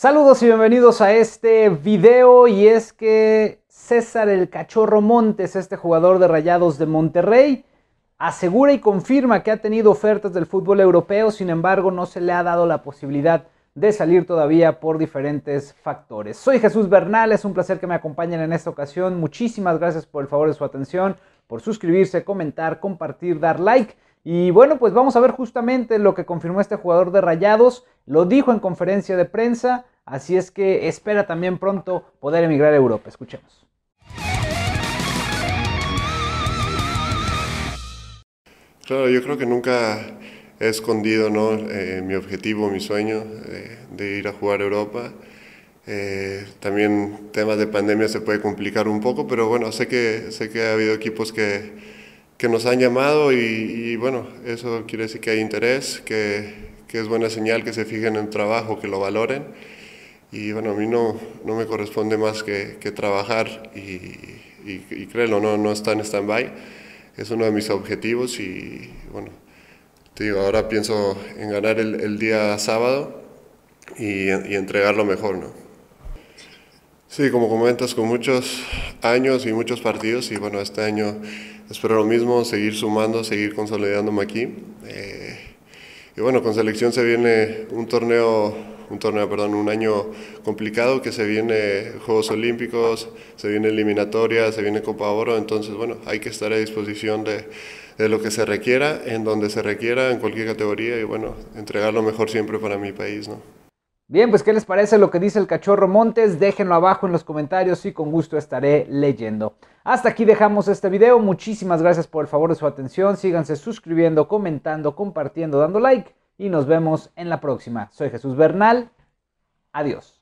Saludos y bienvenidos a este video y es que César el Cachorro Montes, este jugador de Rayados de Monterrey, asegura y confirma que ha tenido ofertas del fútbol europeo, sin embargo no se le ha dado la posibilidad de salir todavía por diferentes factores. Soy Jesús Bernal, es un placer que me acompañen en esta ocasión. Muchísimas gracias por el favor de su atención, por suscribirse, comentar, compartir, dar like. Y bueno, pues vamos a ver justamente lo que confirmó este jugador de Rayados. Lo dijo en conferencia de prensa, así es que espera también pronto poder emigrar a Europa. Escuchemos. Claro, yo creo que nunca he escondido ¿no? Eh, mi objetivo, mi sueño eh, de ir a jugar a Europa. Eh, también temas de pandemia se puede complicar un poco, pero bueno, sé que, sé que ha habido equipos que, que nos han llamado y, y, bueno, eso quiere decir que hay interés, que, que es buena señal que se fijen en el trabajo, que lo valoren. Y bueno, a mí no, no me corresponde más que, que trabajar y, y, y, créelo, no, no está en stand-by. Es uno de mis objetivos y bueno, te digo, ahora pienso en ganar el, el día sábado y, y entregar lo mejor, ¿no? Sí, como comentas, con muchos años y muchos partidos y bueno, este año espero lo mismo, seguir sumando, seguir consolidándome aquí. Eh, y bueno, con selección se viene un torneo, un torneo, perdón, un año complicado que se viene Juegos Olímpicos, se viene eliminatoria, se viene Copa Oro, entonces bueno, hay que estar a disposición de, de lo que se requiera, en donde se requiera, en cualquier categoría y bueno, entregar lo mejor siempre para mi país, ¿no? Bien, pues ¿qué les parece lo que dice el cachorro Montes? Déjenlo abajo en los comentarios y con gusto estaré leyendo. Hasta aquí dejamos este video. Muchísimas gracias por el favor de su atención. Síganse suscribiendo, comentando, compartiendo, dando like y nos vemos en la próxima. Soy Jesús Bernal. Adiós.